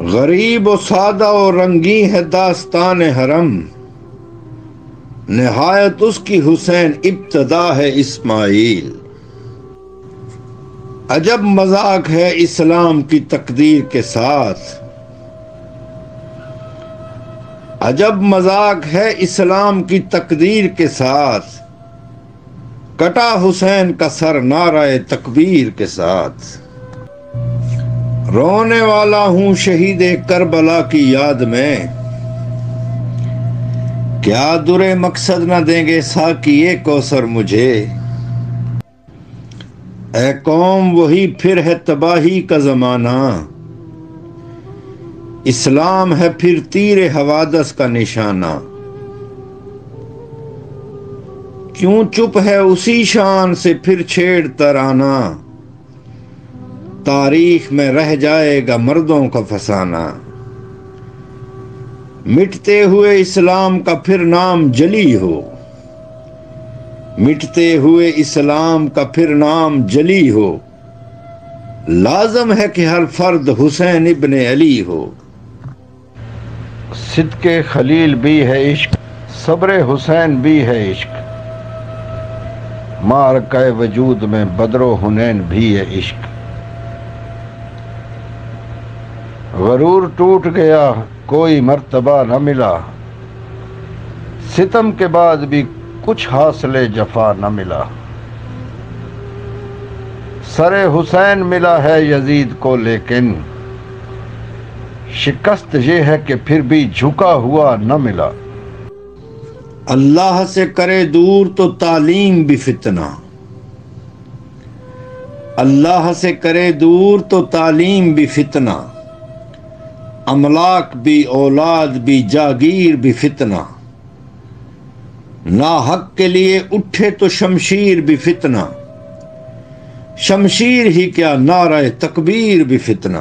गरीब व सादा और रंगी है दास्तान हरम। नहायत उसकी हुसैन इब्तदा है इस्माइल। अजब मज़ाक है इस्लाम की तकदीर के साथ। अजब मज़ाक है इस्लाम की तकदीर के साथ। कटा हुसैन का सर नाराय तकबीर के साथ। रोने वाला हूँ शहीद करबला की याद में। क्या दुरे मकसद न देंगे सा साकिए कौसर मुझे। ए कौम वही फिर है तबाही का जमाना। इस्लाम है फिर तीर हवादस का निशाना। क्यों चुप है उसी शान से फिर छेड़ तराना। तारीख में रह जाएगा मर्दों का फसाना। मिटते हुए इस्लाम का फिर नाम जली हो। मिटते हुए इस्लाम का फिर नाम जली हो। लाजम है कि हर फर्द हुसैन इबन अली हो। सिद्के खलील भी है इश्क, सब्र हुसैन भी है इश्क। मार के वजूद में बदरो हुनैन भी है इश्क। गरूर टूट गया, कोई मर्तबा न मिला। सितम के बाद भी कुछ हासिल जफा न मिला। सरे हुसैन मिला है यजीद को, लेकिन शिकस्त ये है कि फिर भी झुका हुआ न मिला। अल्लाह से करे दूर तो तालीम भी फितना। अल्लाह से करे दूर तो तालीम भी फितना। अमलाक भी औलाद भी जागीर भी फितना। ना हक के लिए उठे तो शमशीर भी फितना। शमशीर ही क्या नारा तकबीर भी फितना।